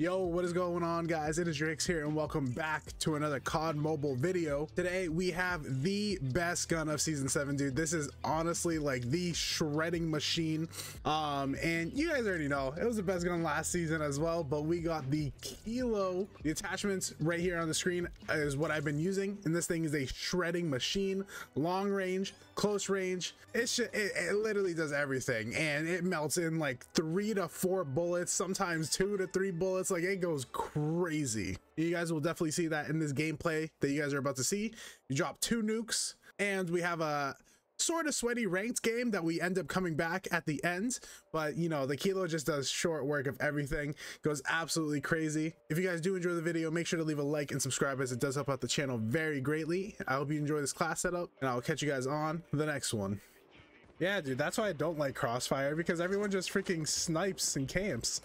Yo, what is going on guys? It is Drehix here and welcome back to another COD Mobile video. Today we have the best gun of season 7, dude. This is honestly like the shredding machine. Um, and you guys already know it was the best gun last season as well, but we got the Kilo. The attachments right here on the screen is what I've been using. And this thing is a shredding machine, long range, close range. It, it literally does everything and it melts in like three to four bullets, sometimes two to three bullets like it goes crazy. You guys will definitely see that in this gameplay that you guys are about to see. You drop two nukes and we have a sort of sweaty ranked game that we end up coming back at the end but you know the kilo just does short work of everything. Goes absolutely crazy. If you guys do enjoy the video make sure to leave a like and subscribe as it does help out the channel very greatly. I hope you enjoy this class setup and i'll catch you guys on the next one. Yeah dude that's why i don't like crossfire because everyone just freaking snipes and camps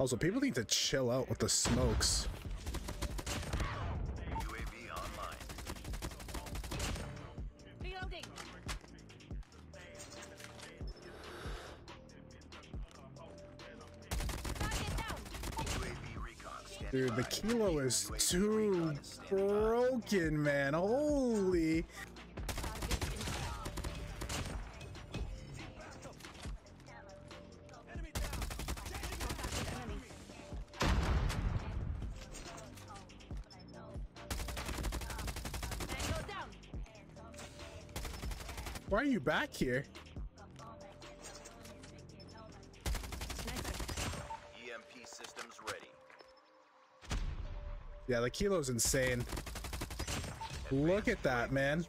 also, people need to chill out with the smokes. UAV online. Reloading. Dude, the kilo is too broken, man. Holy. Why are you back here? EMP systems ready. Yeah, the kilo's insane. Advanced Look at that, man.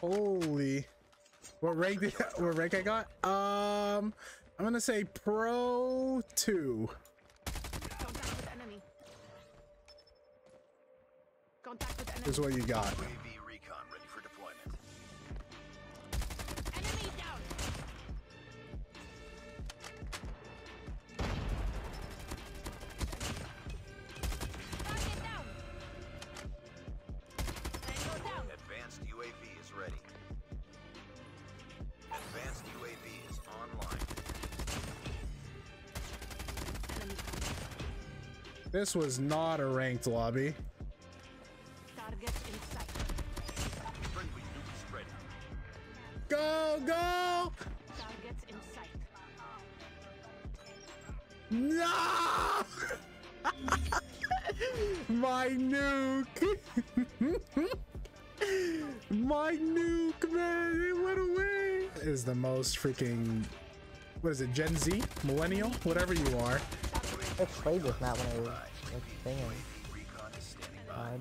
Holy. What rank did what rank I got? Um I'm gonna say pro two. is what you got. UAV recon ready for deployment. Enemy down. Advanced UAV is ready. Advanced UAV is online. This was not a ranked lobby. Go, go! Targets in sight. No! My nuke! My nuke, man! It went away! Is the most freaking... What is it, Gen Z? Millennial? Whatever you are. I played with map when I was like, singing. God.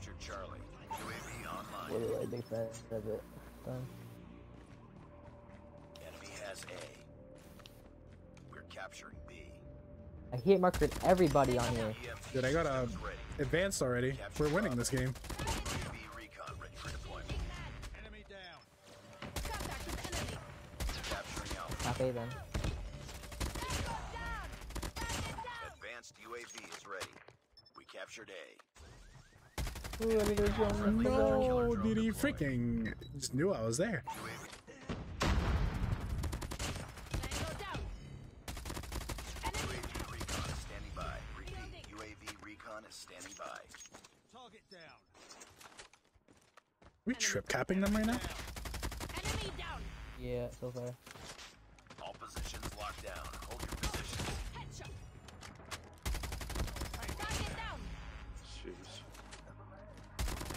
Captured Charlie. UAV online. What do I think that of it? Done. A. We're capturing B. I hit marked everybody on here. Dude, I got uh, a advanced already. We're winning this game. Copy then. Advanced UAV is ready. We captured A. Ooh, no, did he freaking just knew I was there. UAV recon is standing by. UAV recon is standing by. Target down. We trip capping them right now? Enemy down. Yeah, so far. All positions locked down. Hold your position. Headshot. Target down. Jeez.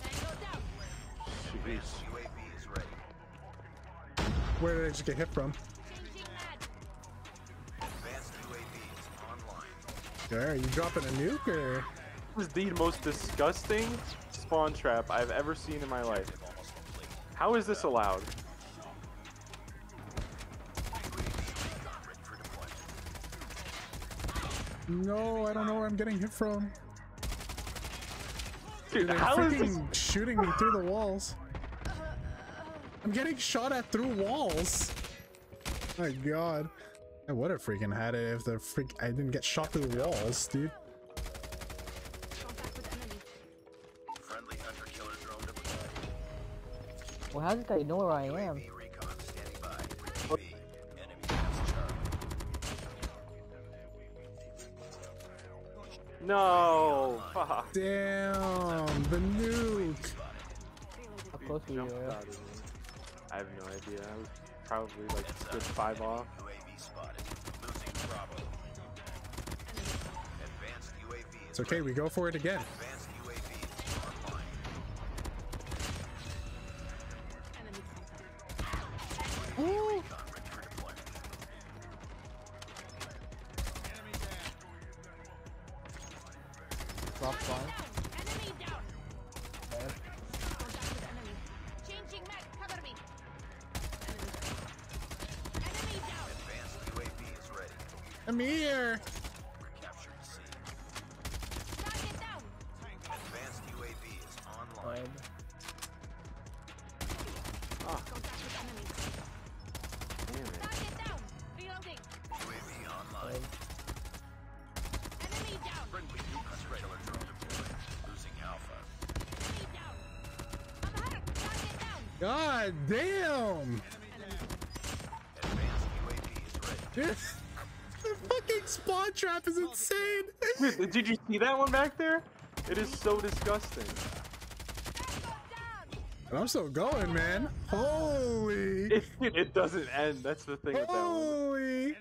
Tango down. Jeez. UAV is ready. Where did I just get hit from? Advanced UAV is online. There, you dropping a nuke or? This is the most disgusting spawn trap I've ever seen in my life. How is this allowed? No, I don't know where I'm getting hit from. Dude, They're how is shooting me through the walls. I'm getting shot at through walls. My god. I would have freaking had it if the freak I didn't get shot through the walls, dude. Well, how that they know where I am? No! Fuck. Damn! The nuke! How close are you? I have no idea. I was probably like a good five off. UAV spotted. Losing Bravo. Advanced UAV It's okay, we go for it again. Advanced UAV online. Ooh. Drop fly. I'm here. Recaptured C. Target down. Advanced UAV is online. Fine. Contact with enemy. Damn it. Target down. Reloading. UAV online. Enemy down. Friendly nuke killer drone deployed. Losing Alpha. Enemy down. I'm hurt. Target down. God damn. Advanced UAV is ready. The fucking spawn trap is insane. Dude, did you see that one back there? It is so disgusting. And I'm still going, man. Holy. It, it doesn't end. That's the thing. Holy.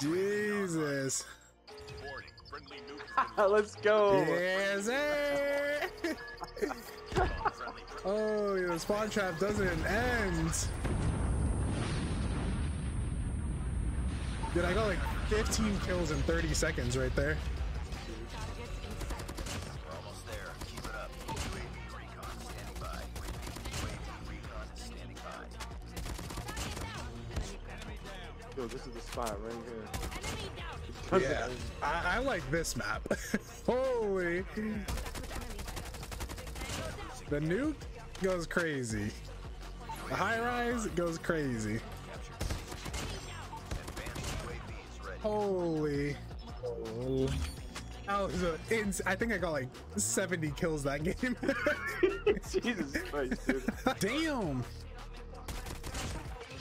Jesus. Warning. Friendly nuke Let's go. Yes, eh? sir. Oh, yeah, the spawn trap doesn't end. Dude, I got like 15 kills in 30 seconds right there. Targets in sight. We're almost there. Keep it up. UAV recon standing by. UAV recon is standing by. Target down. Enemy down. Yo, this is the spot right here. Yeah. I, I like this map. Holy. Contact with enemy. Tango down. The nuke goes crazy. The high rise goes crazy. Holy. Oh. That was a, ins- I think I got like 70 kills that game. Jesus Christ, dude. Damn.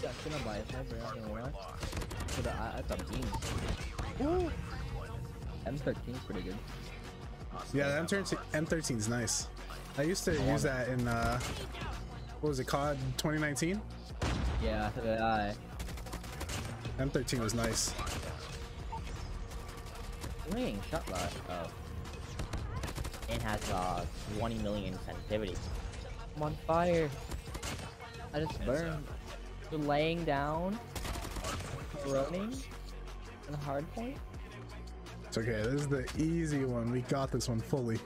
Yeah, gonna buy a sniper. I'm gonna lie. But I, I thought beams. Ooh. M13 is pretty good. Yeah, the M13 M13 is nice. I used to use that in uh, what was it, COD 2019? Yeah, so did I. M13 was nice. Wing, shot rush. Oh. It has uh 20 million sensitivity. I'm on fire. I just burned. So laying down, running, and hard point. It's okay. This is the easy one. We got this one fully.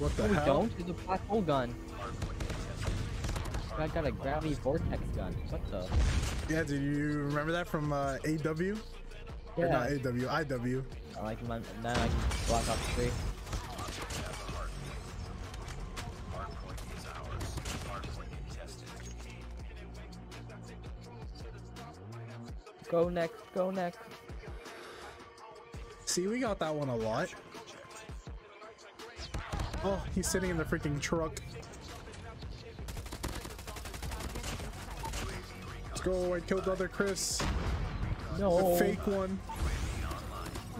What the No, we don't. It's a black hole gun. I got a gravity vortex gun. What the? Yeah, do you remember that from uh, AW? Or Yeah. not AW, IW. I like my now I can block off the tree. Hardpoint is ours. Hardpoint contested. Go next. Go next. See, we got that one a lot. Oh, he's sitting in the freaking truck. Let's go. I killed other Chris. No. The fake one.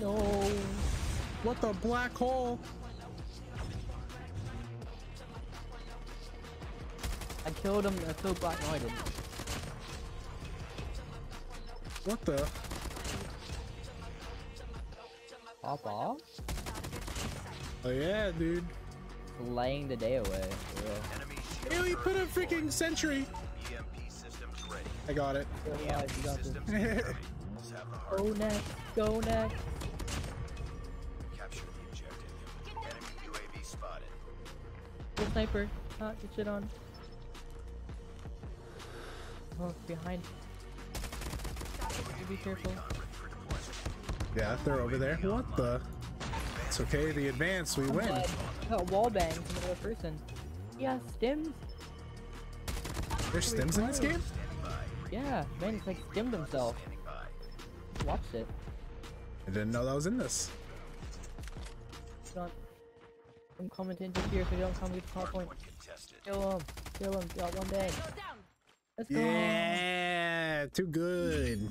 No. What the black hole? I killed him. I killed black. No, I. What the? Pop off. Oh yeah, dude. Laying the day away. for real. Enemy Hey, we put a freaking sentry. EMP systems ready. I got it. Yeah, Go next. Go next. capture the objective. Enemy UAV spotted. Go sniper. Ah, get shit on. Oh, behind. Be careful. yeah, they're over there. What the? It's okay. The advance, we win. Dead. Got wall bang from another person. Yeah, stims. There's stims in this game? Yeah, man, he's like stimmed himself. Watched it. I didn't know that was in this. I'm coming to interfere so you don't come to the PowerPoint. Kill him. Kill him. Got one day. Let's go. Yeah, too good.